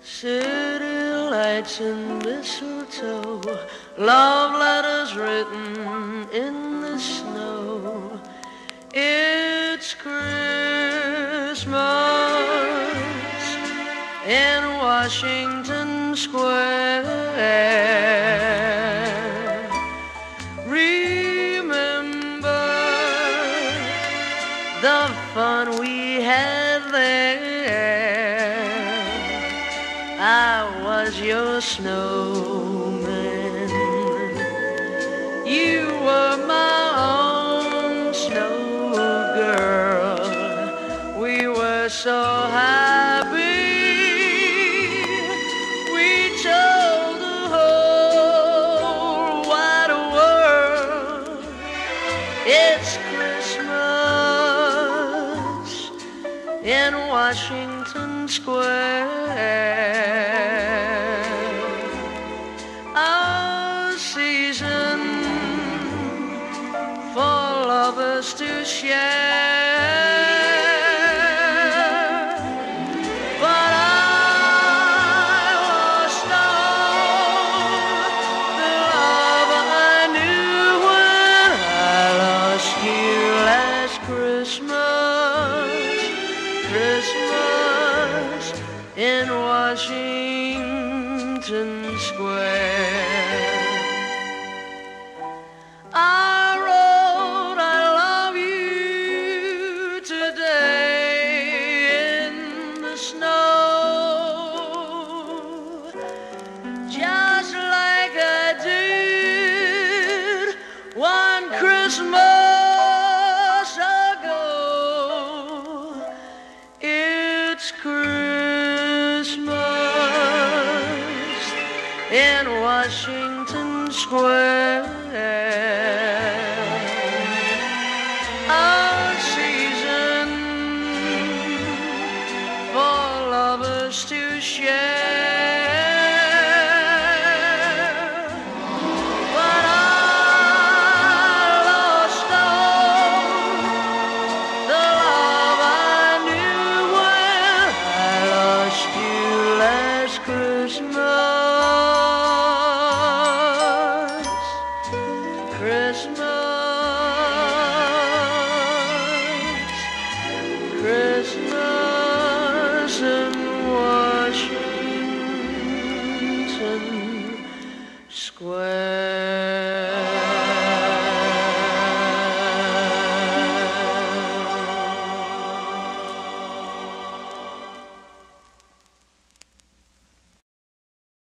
City lights and mistletoe, love letters written in the snow. It's Christmas in Washington Square. Remember the fun we had there. Was your snowman. You were my own snow girl. We were so happy. We told the whole wide world it's Christmas in Washington Square. Lovers to share. But I lost all the love I knew when I lost you last Christmas. Christmas in Washington Square. Washington Square.